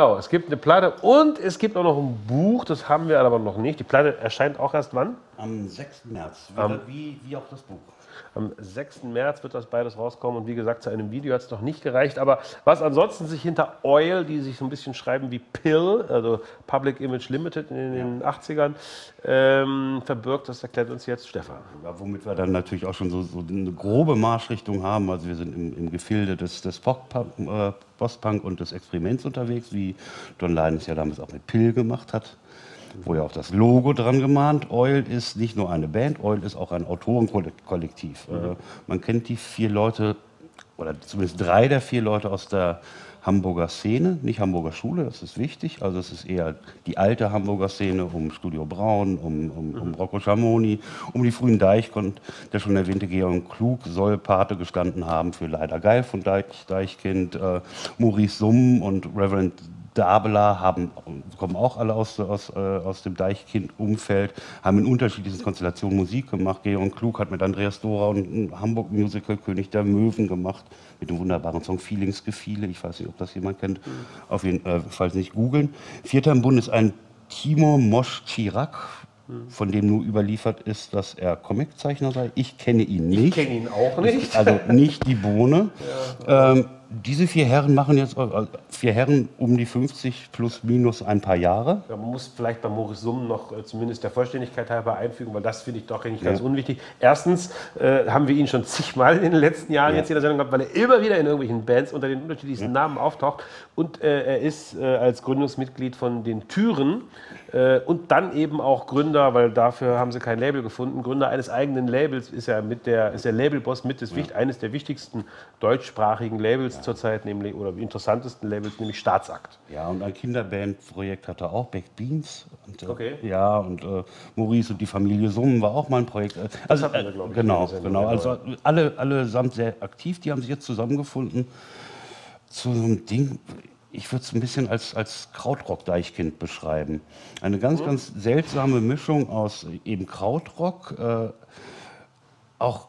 Genau, es gibt eine Platte und es gibt auch noch ein Buch, das haben wir aber noch nicht. Die Platte erscheint auch erst wann? Am 6. März, Am- wie, wie auch das Buch. Am 6. März wird das beides rauskommen und wie gesagt, zu einem Video hat es noch nicht gereicht. Aber was ansonsten sich hinter Oil, die sich so ein bisschen schreiben wie Pill, also Public Image Limited in den 80ern, ähm, verbirgt, das erklärt uns jetzt Stefan. Ja, womit wir dann natürlich auch schon so, so eine grobe Marschrichtung haben. Also wir sind im, im Gefilde des, des Pop-Punk, äh, Post-Punk und des Experiments unterwegs, wie John Lydon es ja damals auch mit Pill gemacht hat, wo ja auch das Logo dran gemahnt. Oil ist nicht nur eine Band, Oil ist auch ein Autorenkollektiv. Äh, man kennt die vier Leute, oder zumindest drei der vier Leute aus der Hamburger Szene, nicht Hamburger Schule, das ist wichtig. Also es ist eher die alte Hamburger Szene um Studio Braun, um, um, um Rocco Schamoni, um die frühen Deichkind. Der schon erwähnte Georg Klug soll Pate gestanden haben für Leider Geil von Deich, Deichkind. Äh, Maurice Summ und Reverend Dabela haben, kommen auch alle aus, aus, äh, aus dem Deichkind-Umfeld, haben in unterschiedlichen Konstellationen Musik gemacht. Georg Klug hat mit Andreas Dora und ein Hamburg-Musical König der Möwen gemacht, mit dem wunderbaren Song Feelings Gefühle. Ich weiß nicht, ob das jemand kennt. Auf jeden äh, Fall nicht googeln. Vierter im Bund ist ein Timur Mosch Chirac, von dem nur überliefert ist, dass er Comiczeichner sei. Ich kenne ihn nicht. Ich kenne ihn auch nicht. Also nicht die Bohne. Ähm, diese vier Herren machen jetzt, äh, vier Herren um die 50 plus minus ein paar Jahre. Ja, man muss vielleicht bei Moritz Summen noch äh, zumindest der Vollständigkeit halber einfügen, weil das finde ich doch eigentlich ganz Ja. unwichtig. Erstens äh, haben wir ihn schon zigmal in den letzten Jahren Ja. jetzt in der Sendung gehabt, weil er immer wieder in irgendwelchen Bands unter den unterschiedlichsten Namen auftaucht. Und äh, er ist äh, als Gründungsmitglied von den Türen äh, und dann eben auch Gründer, weil dafür haben sie kein Label gefunden, Gründer eines eigenen Labels ist er mit der, ist der Labelboss mit des, eines der wichtigsten deutschsprachigen Labels zurzeit, nämlich oder interessantesten Labels, nämlich Staatsakt. Ja, und ein Kinderbandprojekt hatte er auch, Baked Beans. Und, äh, Okay. Ja, und äh, Maurice und die Familie Summen war auch mal ein Projekt. Äh, Also, hatten wir, glaub ich, in genau, der Sendung, genau. Also alle, allesamt sehr aktiv, die haben sich jetzt zusammengefunden zu so einem Ding. Ich würde es ein bisschen als, als Krautrock-Deichkind beschreiben. Eine ganz, ganz seltsame Mischung aus eben Krautrock, äh, auch äh,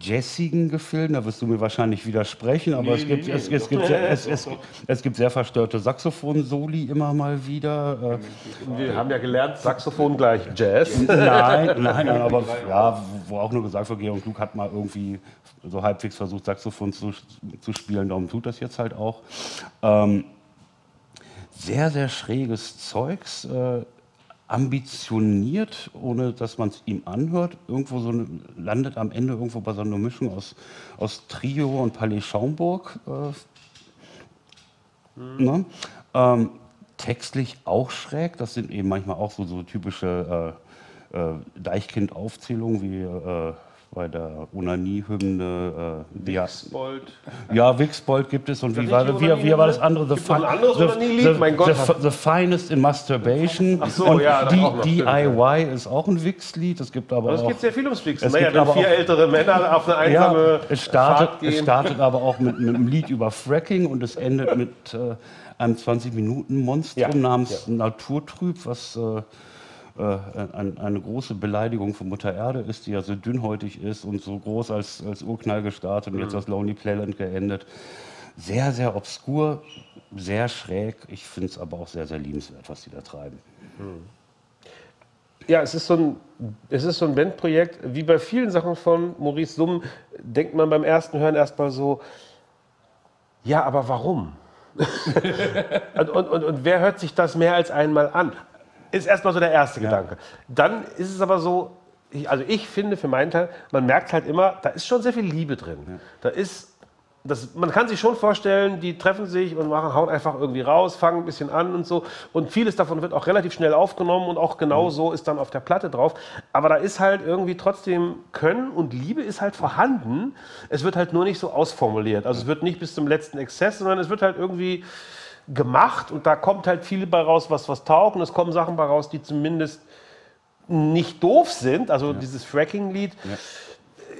jazzigen Gefilden, da wirst du mir wahrscheinlich widersprechen, aber es, gibt, es, es, gibt sehr, es, es, es gibt sehr verstörte Saxophon-Soli immer mal wieder. Äh, Wir haben ja gelernt, Saxophon gleich Jazz. nein, nein, aber ja, wo auch nur gesagt wird, Georg Klug hat mal irgendwie so halbwegs versucht, Saxophon zu, zu spielen, darum tut das jetzt halt auch. Ähm, sehr, sehr schräges Zeugs, äh, ambitioniert, ohne dass man es ihm anhört. Irgendwo so eine, landet am Ende irgendwo bei so einer Mischung aus, aus Trio und Palais Schaumburg. Äh, Ne? Ähm, textlich auch schräg. Das sind eben manchmal auch so, so typische äh, äh, Deichkind-Aufzählungen wie äh, bei der Unanie-Hymne. Äh, ja, Wixbold. ja, Wixbold gibt es. Und wie war, wie, wie war das andere? The, fi- the, the, Mein Gott. the, Finest in Masturbation. Ach so, Und ja, die, noch, stimmt, DIY ist auch ein Wix-Lied. Es gibt aber Aber es gibt sehr viel ums Wichsen. Es Naja, gibt aber vier auch- ältere Männer auf eine einsame Ja, es startet, Fahrt es gehen. startet aber auch mit, mit einem Lied über Fracking und es endet mit äh, einem 20-Minuten-Monstrum Ja, namens Naturtrüb, was äh, eine große Beleidigung für Mutter Erde ist, die ja so dünnhäutig ist und so groß als, als Urknall gestartet und Mhm. jetzt als Lonely Playland geendet. Sehr, sehr obskur, sehr schräg. Ich finde es aber auch sehr, sehr liebenswert, was die da treiben. Ja, es ist, so ein, es ist so ein Bandprojekt, wie bei vielen Sachen von Maurice Summ, denkt man beim ersten Hören erstmal so, ja, aber warum? und, und, und, und wer hört sich das mehr als einmal an? Ist erstmal so der erste Gedanke. Dann ist es aber so, ich, also ich finde für meinen Teil, man merkt halt immer, da ist schon sehr viel Liebe drin. Da ist das, man kann sich schon vorstellen, die treffen sich und machen, hauen einfach irgendwie raus, fangen ein bisschen an und so. Und vieles davon wird auch relativ schnell aufgenommen und auch genau so ist dann auf der Platte drauf. Aber da ist halt irgendwie trotzdem Können und Liebe ist halt vorhanden. Es wird halt nur nicht so ausformuliert. Also es wird nicht bis zum letzten Exzess, sondern es wird halt irgendwie gemacht und da kommt halt viel bei raus, was was taugt. Und es kommen Sachen bei raus, die zumindest nicht doof sind. Also dieses Fracking-Lied.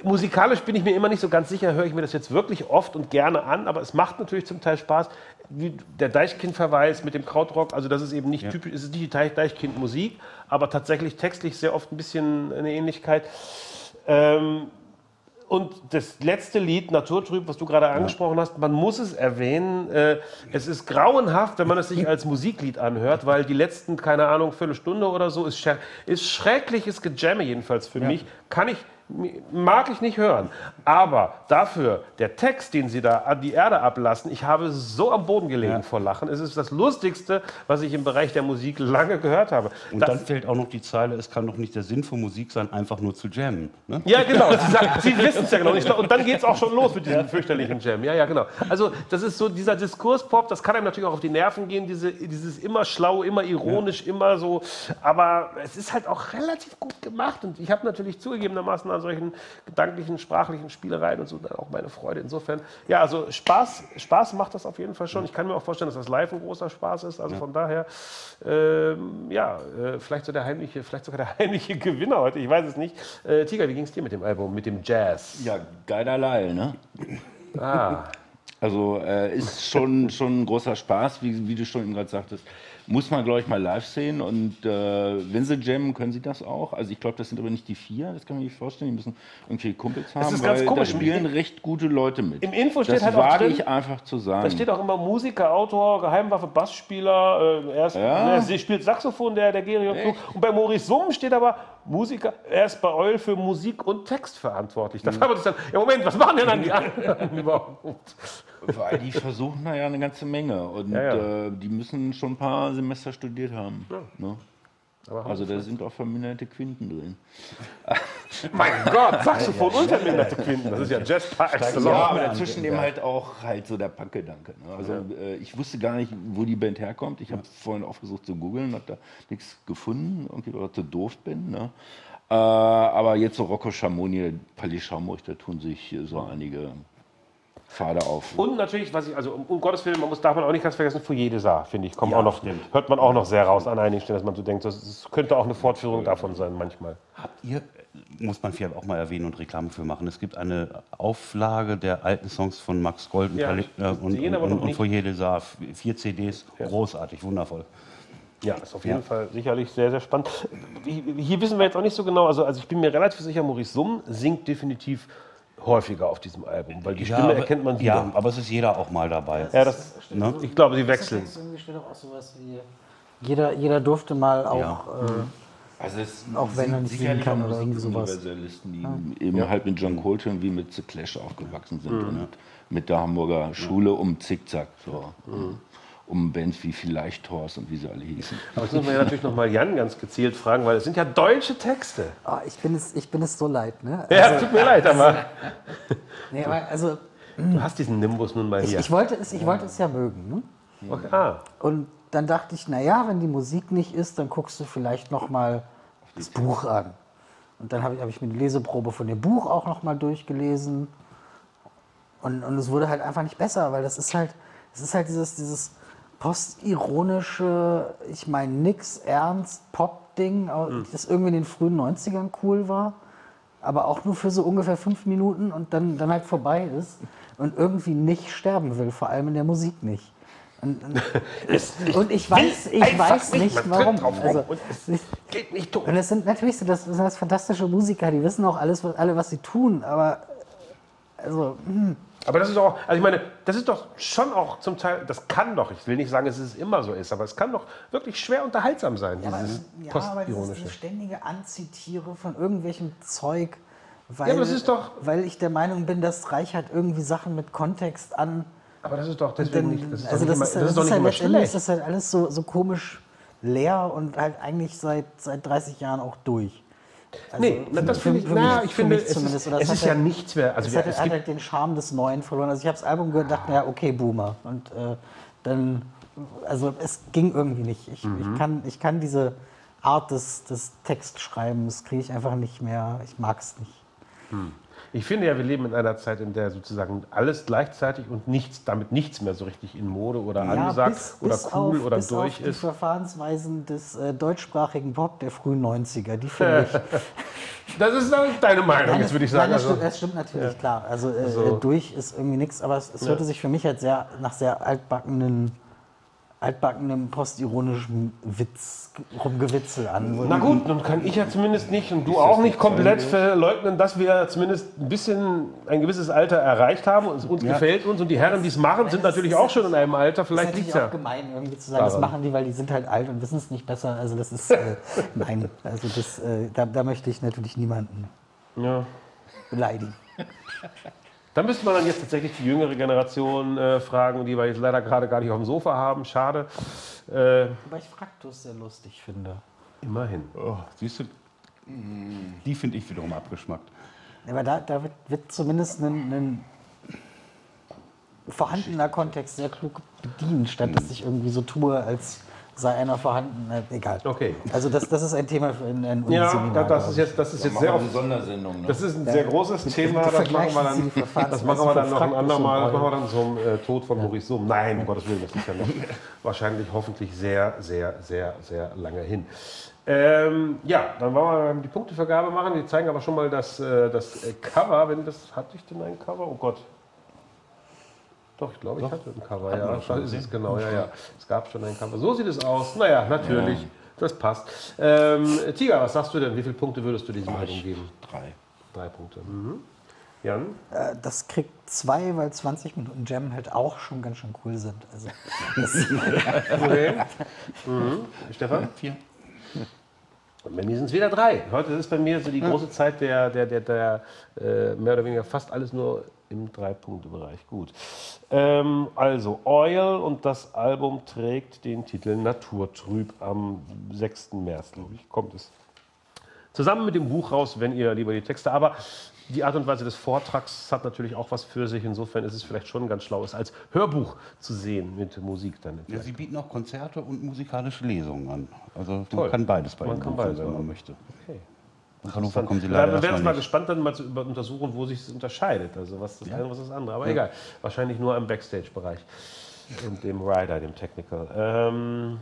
Musikalisch bin ich mir immer nicht so ganz sicher, höre ich mir das jetzt wirklich oft und gerne an, aber es macht natürlich zum Teil Spaß. Wie der Deichkind-Verweis mit dem Krautrock, also das ist eben nicht typisch, es ist nicht die Deich- Deichkind-Musik, aber tatsächlich textlich sehr oft ein bisschen eine Ähnlichkeit. Ähm, Und das letzte Lied, Naturtrüb, was du gerade angesprochen hast, man muss es erwähnen. Äh, es ist grauenhaft, wenn man es sich als Musiklied anhört, weil die letzten, keine Ahnung, Viertelstunde oder so ist, scher ist schreckliches Gejamme jedenfalls für mich. Kann ich mag ich nicht hören. Aber dafür, der Text, den sie da an die Erde ablassen, ich habe so am Boden gelegen ja. vor Lachen. Es ist das Lustigste, was ich im Bereich der Musik lange gehört habe. Und das dann fehlt auch noch die Zeile, es kann doch nicht der Sinn von Musik sein, einfach nur zu jammen. Ne? Ja, genau. Sie, sie wissen es ja genau. Und dann geht es auch schon los mit diesem ja. fürchterlichen Jam. Ja, ja, genau. Also das ist so dieser Diskurspop, das kann einem natürlich auch auf die Nerven gehen, diese, dieses immer schlau, immer ironisch, ja. immer so. Aber es ist halt auch relativ gut gemacht. Und ich habe natürlich zugegebenermaßen an solchen gedanklichen, sprachlichen Spielereien und so dann auch meine Freude. Insofern, ja, also Spaß, Spaß macht das auf jeden Fall schon. Ich kann mir auch vorstellen, dass das live ein großer Spaß ist. Also von daher, ähm, ja, äh, vielleicht, so der heimliche, vielleicht sogar der heimliche Gewinner heute, ich weiß es nicht. Äh, Tiger, wie ging es dir mit dem Album, mit dem Jazz? Ja, geilerlei, ne? Ah. Also äh, ist schon, schon ein großer Spaß, wie, wie du schon gerade sagtest muss man, glaube ich, mal live sehen. Und äh, wenn sie jammen, können sie das auch. Also ich glaube, das sind aber nicht die vier, das kann man sich vorstellen. Die müssen irgendwie Kumpels haben, das ist ganz weil komisch. da spielen recht gute Leute mit. Im Info steht das halt auch drin, ich einfach zu sagen. Da steht auch immer Musiker, Autor, Geheimwaffe, Bassspieler. Äh, er, ist, ja. ne, spielt Saxophon, der, der Gerion Und bei Maurice Summ steht aber Musiker, er ist bei Eul für Musik und Text verantwortlich. Da fragt man sich dann, ja Moment, was machen denn dann die anderen überhaupt? Weil die versuchen da ja eine ganze Menge und ja, ja. Äh, die müssen schon ein paar Semester studiert haben. Ja. Ne? Also da sind auch verminderte Quinten drin. mein Gott, Saxophon und verminderte Quinten, das ist ja Jazz par excellence. Ja, aber dazwischen eben halt auch halt so der Punk-Gedanke. Ne? Also äh, ich wusste gar nicht, wo die Band herkommt. Ich habe vorhin aufgesucht zu googeln, habe da nichts gefunden, irgendwie, oder zu doof bin. Ne? Äh, aber jetzt so Rocco Schamoni, Palais Schaumburg, da tun sich so einige Pfade auf. Und natürlich, was ich, also um, um Gottes Willen, man muss, darf man auch nicht ganz vergessen, Foyer des Arts, finde ich, kommt ja, auch noch, stimmt. hört man auch noch sehr raus an einigen Stellen, dass man so denkt, das, das könnte auch eine Fortführung davon sein manchmal. Habt ihr, muss man vielleicht auch mal erwähnen und Reklame für machen, es gibt eine Auflage der alten Songs von Max Gold ja, und, äh, und, und, und, und Foyer des Arts, vier CDs, ja. großartig, wundervoll. Ja, ist auf jeden ja. Fall sicherlich sehr, sehr spannend. Hier wissen wir jetzt auch nicht so genau, also, also ich bin mir relativ sicher, Maurice Summ singt definitiv häufiger auf diesem Album, weil die Stimme ja, aber, erkennt man wieder. Ja, aber es ist jeder auch mal dabei. Ja, das, ne? Ich glaube, sie wechseln. Das irgendwie steht auch sowas wie jeder, jeder durfte mal auch, ja. äh, mhm. also es auch wenn er nicht singen kann oder irgendwie sowas. Universalisten, die ja. eben halt mit John Coltrane wie mit The Clash aufgewachsen sind mhm. und mit der Hamburger Schule um Zickzack. So. Mhm um Bands wie vielleicht Horst und wie sie alle hießen. Aber jetzt muss man ja natürlich nochmal Jan ganz gezielt fragen, weil es sind ja deutsche Texte. Oh, ich, bin es, ich bin es so leid. Ne? Also, ja, tut mir leid, aber. nee, aber also, du hast diesen Nimbus nun mal hier. Ich, ich wollte, es, ich wollte es ja mögen. Ne? Okay. Ah. Und dann dachte ich, naja, wenn die Musik nicht ist, dann guckst du vielleicht nochmal das Buch an. Und dann habe ich, hab ich mir die Leseprobe von dem Buch auch nochmal durchgelesen. Und, und es wurde halt einfach nicht besser, weil das ist halt, es ist halt dieses, dieses postironische, ich meine, nix ernst Pop-Ding, mhm. das irgendwie in den frühen 90ern cool war, aber auch nur für so ungefähr fünf Minuten und dann, dann halt vorbei ist und irgendwie nicht sterben will, vor allem in der Musik nicht. Und, und, und ich weiß, ich weiß nicht, warum. Also, und es geht nicht tot. Und es sind natürlich so, das, sind das fantastische Musiker, die wissen auch alles, was, alle, was sie tun, aber also. Hm. Aber das ist doch, also ich meine, das ist doch schon auch zum Teil, das kann doch, ich will nicht sagen, dass es immer so ist, aber es kann doch wirklich schwer unterhaltsam sein, ja, dieses aber, ja, aber das ist eine ständige Anzitiere von irgendwelchem Zeug, weil, ja, aber das ist doch, weil ich der Meinung bin, das reichert irgendwie Sachen mit Kontext an. Aber das ist doch deswegen dann, nicht, das ist also das, ist, das, ist doch nicht halt immer schlecht. ist das halt alles so, so komisch leer und halt eigentlich seit, seit 30 Jahren auch durch. Also nee, das finde ich, na, ich finde, es ist, es ist ja halt, nichts mehr. Also es, hat, es hat halt den Charme des Neuen verloren. Also ich habe das Album gehört und dachte, ja, okay, Boomer. Und äh, dann, also es ging irgendwie nicht. Ich, mhm. ich, kann, ich kann diese Art des, des Textschreibens, kriege ich einfach nicht mehr, ich mag es nicht. Mhm. Ich finde ja, wir leben in einer Zeit, in der sozusagen alles gleichzeitig und nichts, damit nichts mehr so richtig in Mode oder ja, angesagt bis, oder bis cool auf, oder bis durch auf ist. Die Verfahrensweisen des äh, deutschsprachigen Pop der frühen 90er, die finde ich. das ist deine Meinung, nein, jetzt würde ich sagen. Nein, das, also, stimmt, das stimmt natürlich, ja. klar. Also, äh, also, durch ist irgendwie nichts, aber es, es hörte sich für mich halt sehr nach sehr altbackenen altbackenem postironischen Witz, Rumgewitzel an. Na gut, dann kann ich ja zumindest nicht und du auch nicht komplett verleugnen, dass wir zumindest ein bisschen ein gewisses Alter erreicht haben und uns gefällt uns und die Herren, die es machen, sind natürlich auch schon in einem Alter. Vielleicht liegt es auch ja. gemein, irgendwie zu sagen, das daran. machen die, weil die sind halt alt und wissen es nicht besser. Also das ist, äh, nein, also das, äh, da, da möchte ich natürlich niemanden Ja. beleidigen. Da müsste man dann jetzt tatsächlich die jüngere Generation äh, fragen, die wir jetzt leider gerade gar nicht auf dem Sofa haben. Schade. Äh, Wobei ich Fraktus sehr lustig finde. immerhin. Oh, siehst du, die finde ich wiederum abgeschmackt. Aber da, da wird, wird zumindest ein, ein vorhandener Kontext sehr klug bedient, statt dass ich irgendwie so tue, als sei einer vorhanden. Äh, egal. Okay. Also das, das ist ein Thema für ein, ein Ja, Uniseminar, da- das ist jetzt, das ist jetzt sehr oft eine Sondersendung. Ne? Das ist ein sehr großes Thema, das machen wir vergleichen Sie die dann, das machen wir dann noch ein andermal, das machen wir dann zum äh, Tod von Maurice Summ. Nein, um Gottes Willen, das ist ja noch wahrscheinlich hoffentlich sehr, sehr, sehr, sehr lange hin. Ähm, ja, dann wollen wir die Punktevergabe machen. Die zeigen aber schon mal das, äh, das Cover. Wenn das, hatte ich denn ein Cover? Oh Gott. Doch, ich glaube, ich hatte ein Cover. Ja, da ist es genau. Ja, ja. Es gab schon ein Cover. So sieht es aus. Naja, natürlich. Das passt. Ähm, Tiger, was sagst du denn? Wie viele Punkte würdest du diesem Album geben? Drei. Drei Punkte. Mhm. Jan? Äh, Das kriegt zwei, weil 20 Minuten Jam halt auch schon ganz schön cool sind. Also Okay. Mhm. Stefan? Vier. Und bei mir sind es wieder drei. Heute ist bei mir so die große Zeit der, der, der, der äh, mehr oder weniger fast alles nur im Drei-Punkte-Bereich. Gut. Ähm, also Oil und das Album trägt den Titel Naturtrüb am 6. März, glaube ich, kommt es. Zusammen mit dem Buch raus, wenn ihr lieber die Texte. Aber die Art und Weise des Vortrags hat natürlich auch was für sich. Insofern ist es vielleicht schon ganz schlau, es als Hörbuch zu sehen mit Musik dann. Ja, sie bieten auch Konzerte und musikalische Lesungen an. Also Toll. man kann beides bei Man ihnen kann beides wenn man möchte. Okay. In Hannover kommen sie Ja, leider wir werden erstmal jetzt mal nicht. gespannt dann mal zu untersuchen, wo sich es unterscheidet. Also was das eine und was das andere. Aber egal. Wahrscheinlich nur im Backstage-Bereich und dem Rider, dem Technical. Ähm,